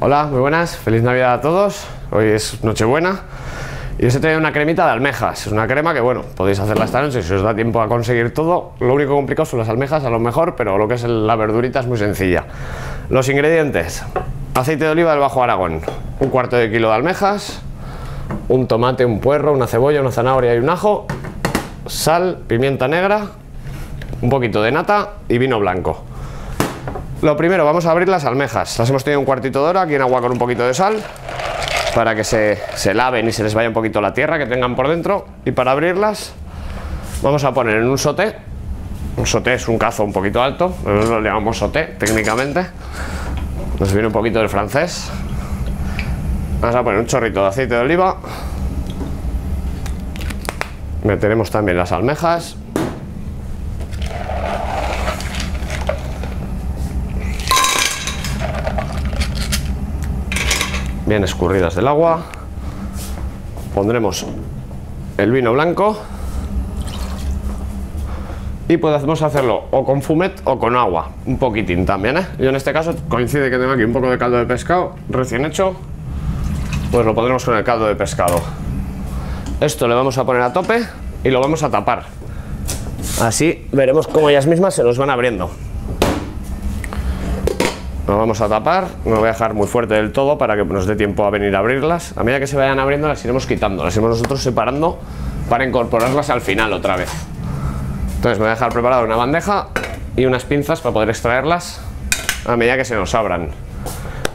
Hola, muy buenas, feliz Navidad a todos. Hoy es Nochebuena y os he traído una cremita de almejas. Es una crema que, bueno, podéis hacerla esta noche si os da tiempo a conseguir todo. Lo único complicado son las almejas, a lo mejor, pero lo que es la verdurita es muy sencilla. Los ingredientes: aceite de oliva del Bajo Aragón, un cuarto de kilo de almejas, un tomate, un puerro, una cebolla, una zanahoria y un ajo, sal, pimienta negra, un poquito de nata y vino blanco. Lo primero, vamos a abrir las almejas. Las hemos tenido un cuartito de hora aquí en agua con un poquito de sal para que se, se, laven y se les vaya un poquito la tierra que tengan por dentro. Y para abrirlas, vamos a poner en un soté. Un soté es un cazo un poquito alto, nosotros lo llamamos soté técnicamente. Nos viene un poquito del francés. Vamos a poner un chorrito de aceite de oliva. Meteremos también las almejas. Bien escurridas del agua. Pondremos el vino blanco y podemos hacerlo o con fumet o con agua, un poquitín también. ¿eh? Yo en este caso coincide que tengo aquí un poco de caldo de pescado recién hecho, pues lo pondremos con el caldo de pescado. Esto le vamos a poner a tope y lo vamos a tapar. Así veremos cómo ellas mismas se nos van abriendo. Lo vamos a tapar, no lo voy a dejar muy fuerte del todo para que nos dé tiempo a venir a abrirlas. A medida que se vayan abriendo las iremos quitando, las iremos nosotros separando para incorporarlas al final otra vez. Entonces me voy a dejar preparada una bandeja y unas pinzas para poder extraerlas a medida que se nos abran.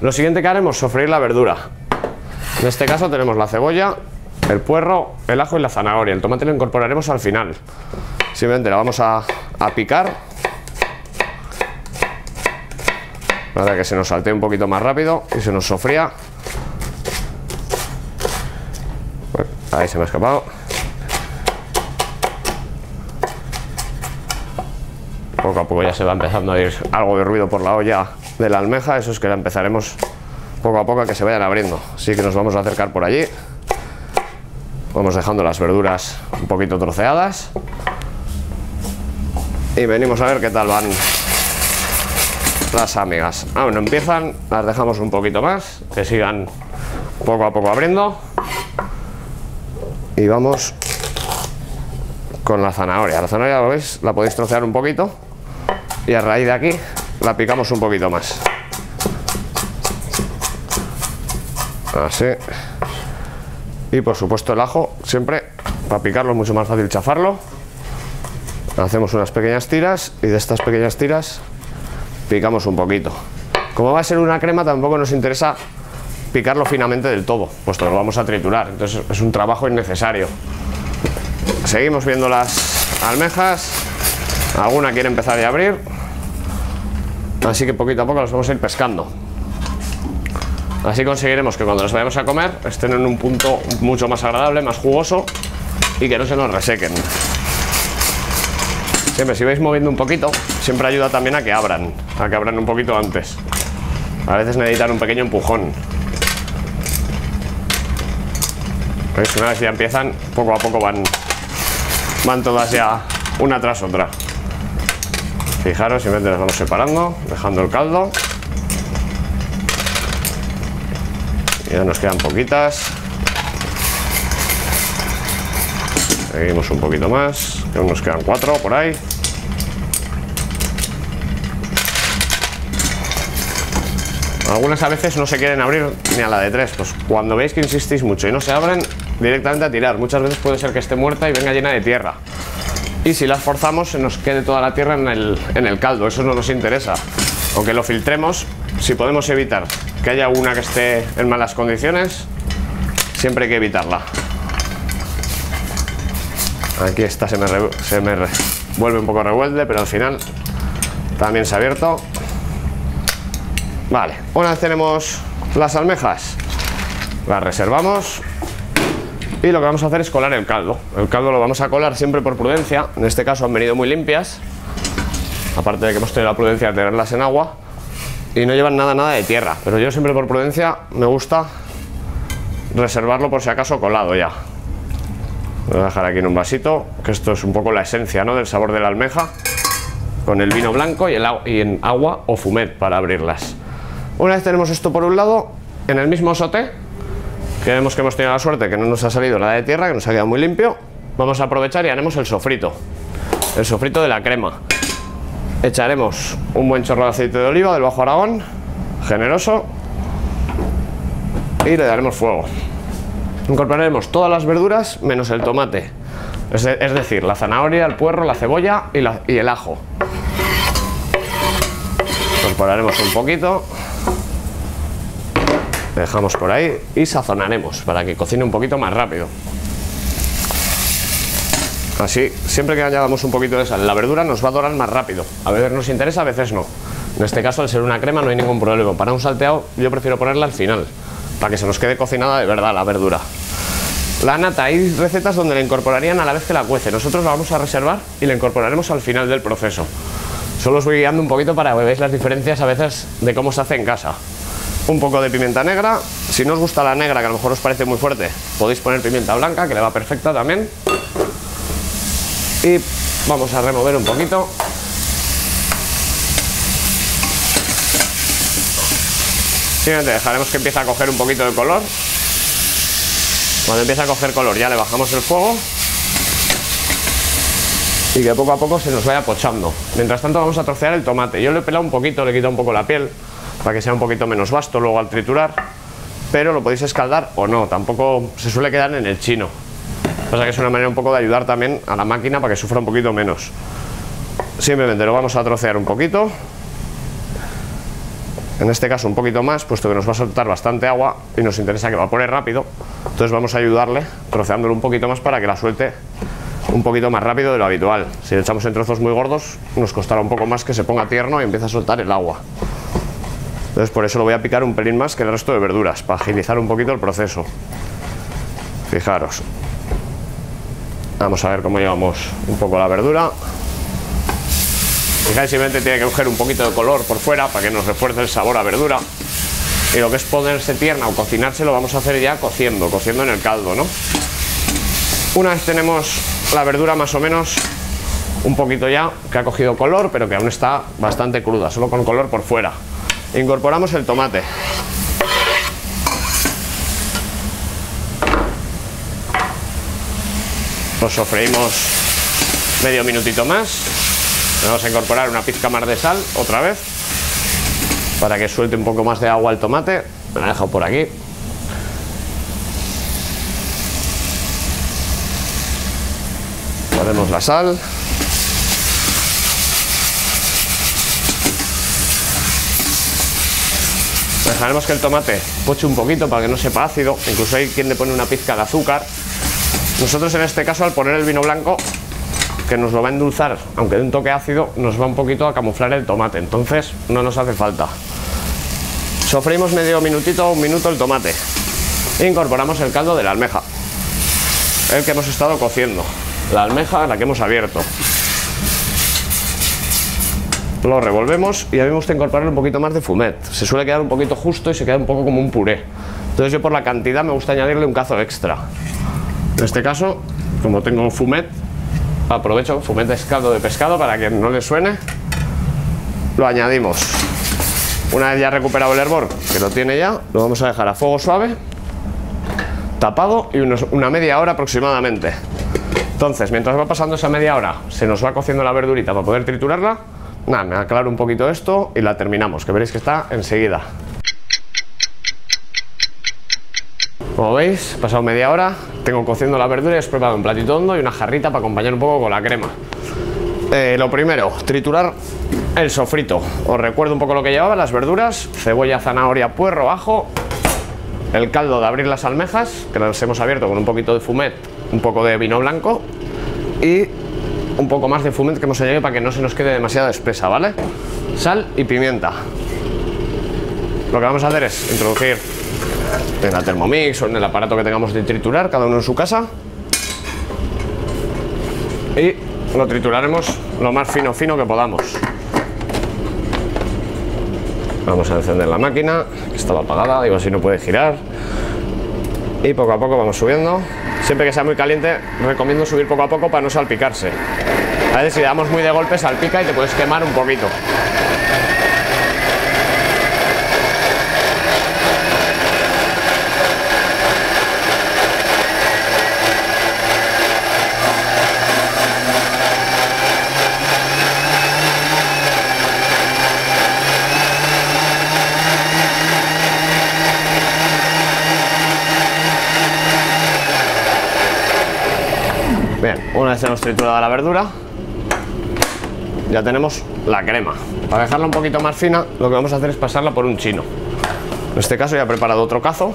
Lo siguiente que haremos es sofreír la verdura. En este caso tenemos la cebolla, el puerro, el ajo y la zanahoria. El tomate lo incorporaremos al final. Simplemente la vamos a, a picar para que se nos salte un poquito más rápido y se nos sofría. ahí se me ha escapado. Poco a poco ya se va empezando a ir algo de ruido por la olla de la almeja, eso es que la empezaremos poco a poco a que se vayan abriendo. Así que nos vamos a acercar por allí. Vamos dejando las verduras un poquito troceadas. Y venimos a ver qué tal van las amigas. Aún no empiezan, las dejamos un poquito más, que sigan poco a poco abriendo. Y vamos con la zanahoria. La zanahoria, ¿lo veis? La podéis trocear un poquito y a raíz de aquí la picamos un poquito más. Así. Y por supuesto el ajo, siempre para picarlo es mucho más fácil chafarlo. Hacemos unas pequeñas tiras y de estas pequeñas tiras picamos un poquito. Como va a ser una crema, tampoco nos interesa picarlo finamente del todo, puesto que lo vamos a triturar, entonces es un trabajo innecesario. Seguimos viendo las almejas, alguna quiere empezar a abrir, así que poquito a poco las vamos a ir pescando. Así conseguiremos que cuando las vayamos a comer estén en un punto mucho más agradable, más jugoso y que no se nos resequen. Siempre si vais moviendo un poquito, siempre ayuda también a que abran, a que abran un poquito antes. A veces necesitan un pequeño empujón. ¿Veis? Una vez ya empiezan, poco a poco van, van todas ya una tras otra. Fijaros, simplemente las vamos separando, dejando el caldo. Ya nos quedan poquitas. Seguimos un poquito más, que aún nos quedan cuatro por ahí. Algunas a veces no se quieren abrir ni a la de tres, pues cuando veis que insistís mucho y no se abren, directamente a tirar. Muchas veces puede ser que esté muerta y venga llena de tierra. Y si las forzamos, se nos quede toda la tierra en el, en el caldo, eso no nos interesa. Aunque lo filtremos, si podemos evitar que haya una que esté en malas condiciones, siempre hay que evitarla. Aquí está, se me, se me vuelve un poco revuelde, pero al final también se ha abierto. Vale, una vez tenemos las almejas, las reservamos y lo que vamos a hacer es colar el caldo. El caldo lo vamos a colar siempre por prudencia, en este caso han venido muy limpias, aparte de que hemos tenido la prudencia de tenerlas en agua y no llevan nada, nada de tierra, pero yo siempre por prudencia me gusta reservarlo por si acaso colado ya. Voy a dejar aquí en un vasito, que esto es un poco la esencia ¿no? del sabor de la almeja, con el vino blanco y, el, en agua o fumet para abrirlas. Una vez tenemos esto por un lado, en el mismo sote, que vemos que hemos tenido la suerte que no nos ha salido nada de tierra, que nos ha quedado muy limpio, vamos a aprovechar y haremos el sofrito. El sofrito de la crema. Echaremos un buen chorro de aceite de oliva del Bajo Aragón, generoso, y le daremos fuego. Incorporaremos todas las verduras menos el tomate, es, decir, la zanahoria, el puerro, la cebolla y, y el ajo. Incorporaremos un poquito, dejamos por ahí y sazonaremos para que cocine un poquito más rápido. Así, siempre que añadamos un poquito de sal, la verdura nos va a dorar más rápido. A veces nos interesa, a veces no. En este caso, al ser una crema, no hay ningún problema. Para un salteado, yo prefiero ponerla al final, para que se nos quede cocinada de verdad la verdura. La nata, hay recetas donde la incorporarían a la vez que la cuece. Nosotros la vamos a reservar y la incorporaremos al final del proceso. Solo os voy guiando un poquito para que veáis las diferencias a veces de cómo se hace en casa. Un poco de pimienta negra. Si no os gusta la negra, que a lo mejor os parece muy fuerte, podéis poner pimienta blanca, que le va perfecta también y vamos a remover un poquito Simplemente dejaremos que empiece a coger un poquito de color. Cuando empiece a coger color ya le bajamos el fuego. Y que poco a poco se nos vaya pochando. Mientras tanto vamos a trocear el tomate. Yo le he pelado un poquito, le he quitado un poco la piel para que sea un poquito menos vasto luego al triturar. Pero lo podéis escaldar o no, tampoco se suele quedar en el chino. Pasa que es una manera un poco de ayudar también a la máquina para que sufra un poquito menos. Simplemente lo vamos a trocear un poquito. En este caso un poquito más, puesto que nos va a soltar bastante agua y nos interesa que evapore rápido. Entonces vamos a ayudarle troceándolo un poquito más para que la suelte un poquito más rápido de lo habitual. Si le echamos en trozos muy gordos, nos costará un poco más que se ponga tierno y empiece a soltar el agua. Entonces por eso lo voy a picar un pelín más que el resto de verduras, para agilizar un poquito el proceso. Fijaros, Vamos a ver cómo llevamos un poco la verdura. Fijáis, simplemente tiene que coger un poquito de color por fuera para que nos refuerce el sabor a verdura. Y lo que es ponerse tierna o cocinarse lo vamos a hacer ya cociendo, cociendo en el caldo, ¿no? Una vez tenemos la verdura más o menos un poquito ya, que ha cogido color, pero que aún está bastante cruda, solo con color por fuera. Incorporamos el tomate. Lo sofreímos medio minutito más. Vamos a incorporar una pizca más de sal otra vez para que suelte un poco más de agua el tomate. Me la he dejado por aquí. Ponemos la sal. Dejaremos que el tomate poche un poquito para que no sepa ácido. Incluso hay quien le pone una pizca de azúcar nosotros en este caso al poner el vino blanco, que nos lo va a endulzar, aunque de un toque ácido, nos va un poquito a camuflar el tomate, entonces no nos hace falta. Sofreímos medio minutito, un minuto el tomate. Incorporamos el caldo de la almeja, el que hemos estado cociendo. La almeja, la que hemos abierto. Lo revolvemos y me gusta incorporar un poquito más de fumet. Se suele quedar un poquito justo y se queda un poco como un puré. Entonces yo por la cantidad me gusta añadirle un cazo extra. En este caso, como tengo fumet, aprovecho fumet de caldo de pescado para que no le suene. Lo añadimos. Una vez ya recuperado el hervor, que lo tiene ya, lo vamos a dejar a fuego suave, tapado y una media hora aproximadamente. Entonces, mientras va pasando esa media hora, se nos va cociendo la verdurita para poder triturarla. Nada, me aclaro un poquito esto y la terminamos, que veréis que está enseguida. Como veis, pasado media hora, tengo cociendo la verdura y he preparado un platito hondo y una jarrita para acompañar un poco con la crema. Eh, lo primero, triturar el sofrito. Os recuerdo un poco lo que llevaba, las verduras, cebolla, zanahoria, puerro, ajo, el caldo de abrir las almejas, que las hemos abierto con un poquito de fumet, un poco de vino blanco y un poco más de fumet que hemos añadido para que no se nos quede demasiado espesa, ¿vale? Sal y pimienta. Lo que vamos a hacer es introducir en la Thermomix o en el aparato que tengamos de triturar, cada uno en su casa. Y lo trituraremos lo más fino fino que podamos. Vamos a encender la máquina, que estaba apagada, digo así no puede girar. Y poco a poco vamos subiendo. Siempre que sea muy caliente, recomiendo subir poco a poco para no salpicarse. A veces si le damos muy de golpe salpica y te puedes quemar un poquito. Bien, una vez hemos triturado la verdura, ya tenemos la crema. Para dejarla un poquito más fina, lo que vamos a hacer es pasarla por un chino. En este caso ya he preparado otro cazo.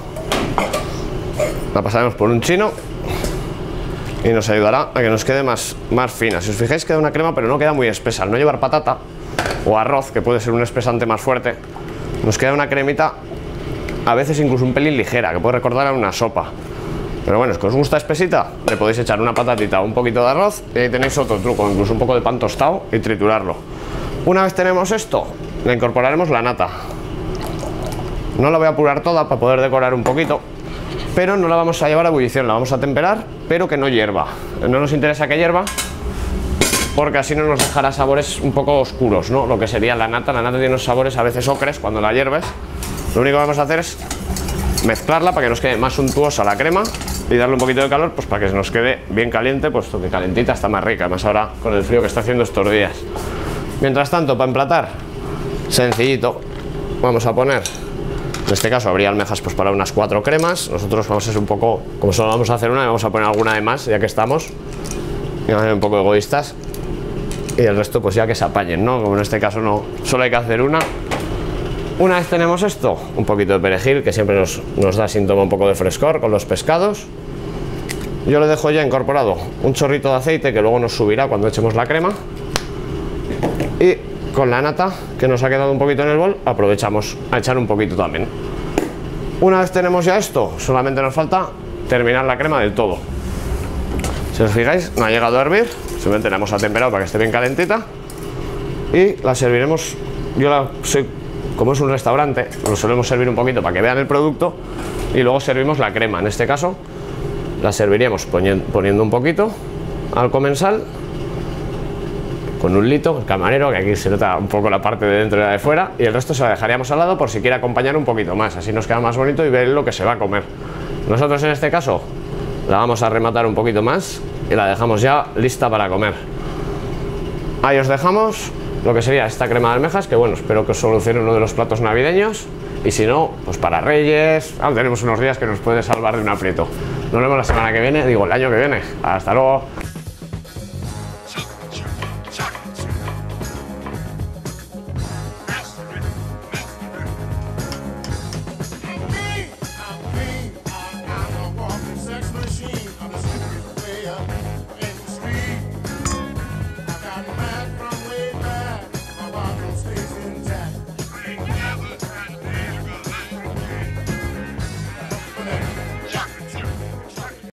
La pasaremos por un chino y nos ayudará a que nos quede más, más fina. Si os fijáis queda una crema pero no queda muy espesa. Al no llevar patata o arroz, que puede ser un espesante más fuerte, nos queda una cremita a veces incluso un pelín ligera, que puede recordar a una sopa. Pero bueno, es que os gusta espesita, le podéis echar una patatita un poquito de arroz y ahí tenéis otro truco, incluso un poco de pan tostado y triturarlo. Una vez tenemos esto, le incorporaremos la nata. No la voy a apurar toda para poder decorar un poquito, pero no la vamos a llevar a ebullición, la vamos a temperar, pero que no hierva. No nos interesa que hierva, porque así no nos dejará sabores un poco oscuros, ¿no? Lo que sería la nata, la nata tiene unos sabores a veces ocres cuando la hierves. Lo único que vamos a hacer es mezclarla para que nos quede más untuosa la crema y darle un poquito de calor pues para que nos quede bien caliente, puesto que calentita está más rica, más ahora con el frío que está haciendo estos días. Mientras tanto, para emplatar, sencillito, vamos a poner, en este caso habría almejas pues para unas cuatro cremas, nosotros vamos a ser un poco, como solo vamos a hacer una, vamos a poner alguna de más, ya que estamos, y vamos a ser un poco egoístas, y el resto pues ya que se apañen, ¿no? Como en este caso no, solo hay que hacer una, una vez tenemos esto, un poquito de perejil, que siempre nos, nos da síntoma un poco de frescor con los pescados. Yo le dejo ya incorporado un chorrito de aceite que luego nos subirá cuando echemos la crema. Y con la nata que nos ha quedado un poquito en el bol, aprovechamos a echar un poquito también. Una vez tenemos ya esto, solamente nos falta terminar la crema del todo. Si os fijáis, no ha llegado a hervir, simplemente la hemos atemperado para que esté bien calentita. Y la serviremos, yo la soy como es un restaurante, lo solemos servir un poquito para que vean el producto y luego servimos la crema. En este caso, la serviríamos poniendo un poquito al comensal con un lito, el camarero, que aquí se nota un poco la parte de dentro y la de fuera, y el resto se la dejaríamos al lado por si quiere acompañar un poquito más, así nos queda más bonito y ver lo que se va a comer. Nosotros en este caso la vamos a rematar un poquito más y la dejamos ya lista para comer. Ahí os dejamos lo que sería esta crema de almejas, que bueno, espero que os solucione uno de los platos navideños. Y si no, pues para Reyes, tenemos unos días que nos puede salvar de un aprieto. Nos vemos la semana que viene, digo el año que viene. Hasta luego.